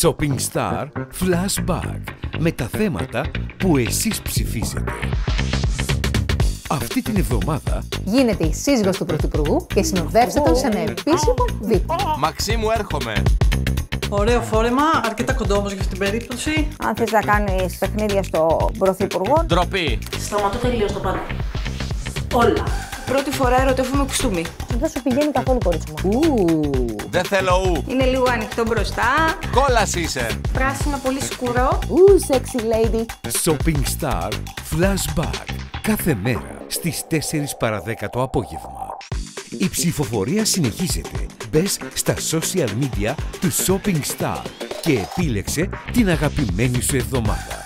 Shopping Star Flashback με τα θέματα που εσείς ψηφίζετε. Αυτή την εβδομάδα Γίνεται η σύζυγος του Πρωθυπουργού και συνοδεύστε τον σε ένα επίσημο βήμα. Μαξίμου, έρχομαι. Ωραίο φόρεμα, αρκετά κοντό όμως για αυτήν την περίπτωση. Αν θες να κάνεις παιχνίδια στο Πρωθυπουργό, Ντροπή. Σταματώ τελείως το πάντα. Όλα. Πρώτη φορά ερωτεύομαι κουστούμι. δεν σου πηγαίνει καθόλου κορίτσι μου. Δεν θέλω ου. Είναι λίγο ανοιχτό μπροστά. Κόλας είσαι. Πράσινο πολύ σκούρο. Ου, sexy lady. Shopping Star Flashback κάθε μέρα στις 4 παρα 10 το απόγευμα. Η ψηφοφορία συνεχίζεται. Μπες στα social media του Shopping Star και επίλεξε την αγαπημένη σου εβδομάδα.